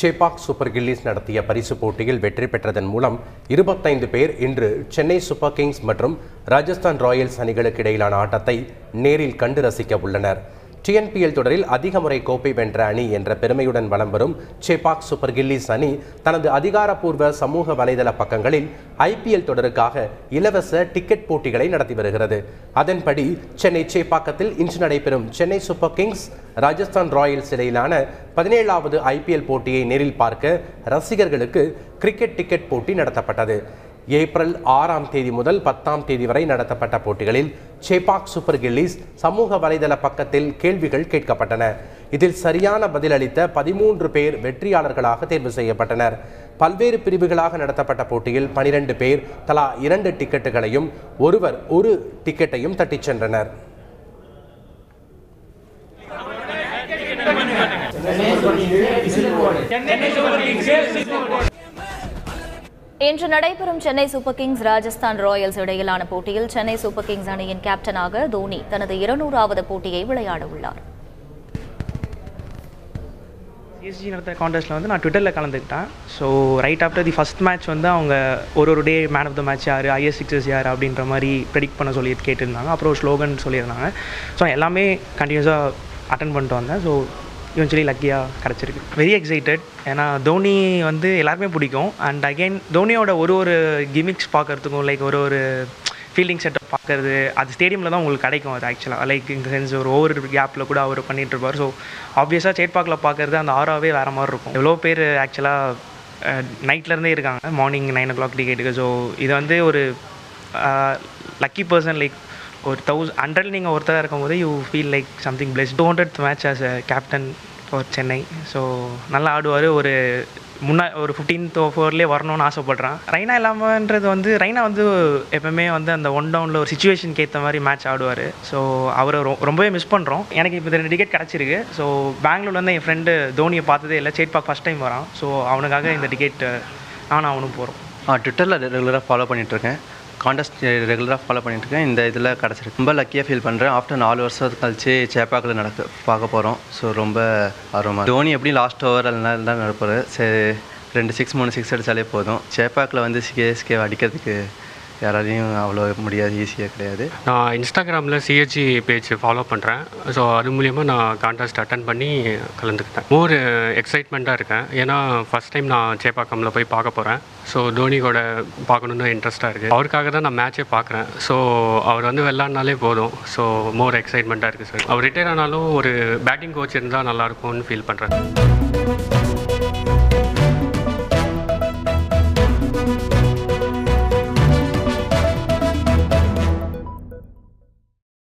Chepauk super gillies நடத்திய பரிசு போட்டியில் வெற்றி பெற்றதன் மூலம் இருபத்தைந்து பேர் இன்று சென்னை சூப்பர் கிங்ஸ் மற்றும் ராஜஸ்தான் ராயல்ஸ் அணிகளுக்கு இடையிலான ஆட்டத்தை நேரில் கண்டு ரசிக்க உள்ளனர். டிஎன்பிஎல் தொடரில் அதிக முறை கோப்பை வென்ற அணி என்ற பெருமையுடன் வலம் வரும் சேபாக் சூப்பர் கில்லிஸ் அணி தனது அதிகாரப்பூர்வ சமூக வலைதள பக்கங்களில் ஐபிஎல் தொடருக்காக இலவச டிக்கெட் போட்டிகளை நடத்தி வருகிறது. அதன்படி சென்னை சேப்பாக்கத்தில் இன்று நடைபெறும் Chennai Super Kings Rajasthan Royals இடையிலான பதினேழாவது ஐபிஎல் போட்டியை நேரில் பார்க்க ரசிகர்களுக்கு கிரிக்கெட் டிக்கெட் போட்டி நடத்தப்பட்டது. ஏப்ரல் ஆறாம் தேதி முதல் பத்தாம் தேதி வரை நடத்தப்பட்ட போட்டிகளில் சேபாக் சூப்பர் கில்லிஸ் சமூக வலைதள பக்கத்தில் கேள்விகள் கேட்கப்பட்டன. இதில் சரியான பதிலளித்த பதிமூன்று பேர் வெற்றியாளர்களாக தேர்வு செய்யப்பட்டனர். பல்வேறு பிரிவுகளாக நடத்தப்பட்ட போட்டியில் பனிரெண்டு பேர் தலா இரண்டு டிக்கெட்டுகளையும் ஒருவர் ஒரு டிக்கெட்டையும் தட்டிச் சென்றனர். இன்று நடைபெறும் Chennai Super Kings Rajasthan Royals இடையிலான போட்டியில் சென்னை சூப்பர் கிங்ஸ் அணியின் கேப்டனாக தோனி தனது இருநூறாவது போட்டியை விளையாட உள்ளார். சிஎஸ்ஜி நடத்த காண்டெஸ்ட்டில் வந்து நான் ட்விட்டரில் கலந்துக்கிட்டேன். So right after the first match வந்து அவங்க ஒரு ஒரு day man of the match யார் ஐஎஸ் சிக்ஸஸ் யார் அப்படின்ற மாதிரி ப்ரெடிக்ட் பண்ண சொல்லி கேட்டிருந்தாங்க. அப்புறம் ஸ்லோகன் சொல்லியிருந்தாங்க. ஸோ எல்லாமே கண்டினியூஸாக அட்டன் பண்ணிட்டு வந்தேன். ஸோ இவென்ச்சுவலி லக்கியாக கிடச்சிருக்கு. வெரி எக்ஸைட்டட் ஏன்னா தோனி வந்து எல்லாருமே பிடிக்கும். அண்ட் அகைன் தோனியோட ஒரு ஒரு கிமிக்ஸ் பார்க்கறதுக்கும் லைக் ஒரு ஒரு ஃபீல்டிங் செட்டப் பார்க்குறது அது ஸ்டேடியமில் தான் உங்களுக்கு கிடைக்கும் அது ஆக்சுவலாக லைக் இந்த சென்ஸ் ஒரு ஓவர் கேப்பில் கூட அவர் பண்ணிட்டு இருப்பார். ஸோ ஆப்வியஸாக சேட்பாக்கில் பார்க்குறது அந்த ஆறாவே வேறு மாதிரி இருக்கும். எவ்வளோ பேர் ஆக்சுவலாக நைட்லேருந்தே இருக்காங்க. மார்னிங் நைன் ஓ கிளாக் டிக்கெட்டுக்கு ஸோ இது வந்து ஒரு லக்கி பர்சன் லைக் ஒரு தௌசண்ட் ஹண்ட்ரட் நீங்கள் ஒருத்தராக இருக்கும்போது you feel like something plus two hundred match as a captain for Chennai so நல்லா ஆடுவார். ஒரு முன்னா ஒரு ஃபிஃப்டீன்த் ஓவர்லேயே வரணும்னு ஆசைப்பட்றான். ரைனா இல்லாமன்றது வந்து ரைனா வந்து எப்பவுமே வந்து அந்த ஒன் டவுனில் ஒரு சுச்சுவேஷனுக்கு ஏற்ற மாதிரி மேட்ச் ஆடுவார். ஸோ அவரை ரொ ரொம்பவே மிஸ் பண்ணுறோம் எனக்கு இப்போ ரெண்டு டிக்கெட் கிடச்சிருக்கு. ஸோ பெங்களூர்லேருந்து என் ஃப்ரெண்டு தோனியை பார்த்ததே இல்லை. சேட்பாக் ஃபஸ்ட் டைம் வரான். ஸோ அவனுக்காக இந்த டிக்கெட் நானும் அவனும் போகிறோம் ட்விட்டரில் ரெகுலராக ஃபாலோ பண்ணிகிட்ருக்கேன் காண்டஸ்ட் ரெகுலராக ஃபாலோ பண்ணிட்டுருக்கேன். இந்த இதில் கிடச்சிருக்கு ரொம்ப லக்கியாக ஃபீல் பண்ணுறேன் ஆஃப்டர் நாலு வருஷம் கழிச்சு சேப்பாக்கில் நடக்க பார்க்க போகிறோம் ஸோ ரொம்ப ஆர்வமாக தோனி எப்படி லாஸ்ட் ஓவர் அதனால தான் நடப்பார் சரி ரெண்டு சிக்ஸ் மூணு சிக்ஸ் அடித்தாலே போதும். சேப்பாக்கில் வந்து சிஎஸ்கே அடிக்கிறதுக்கு யாராலையும் அவ்வளோ முடியாது ஈஸியாக கிடையாது. நான் இன்ஸ்டாகிராமில் சிஹெச்சி பேஜ் ஃபாலோ பண்ணுறேன் ஸோ அது மூலயமா நான் கான்டெஸ்ட் அட்டன் பண்ணி கலந்துக்கிட்டேன். மோர் எக்ஸைட்மெண்ட்டாக இருக்கேன். ஏன்னா ஃபஸ்ட் டைம் நான் சேப்பாக்கமில் போய் பார்க்க போகிறேன் ஸோ தோனியோட பார்க்கணுன்னு இன்ட்ரெஸ்ட்டாக இருக்குது அவருக்காக தான் நான் மேட்சே பார்க்குறேன். ஸோ அவர் வந்து விளாட்னாலே போதும். ஸோ மோர் எக்ஸைட்மெண்ட்டாக இருக்குது சார் அவர் ரிட்டையர் ஆனாலும் ஒரு பேட்டிங் கோச் இருந்தால் நல்லாயிருக்கும்னு ஃபீல் பண்ணுறேன்